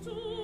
to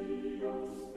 Deus.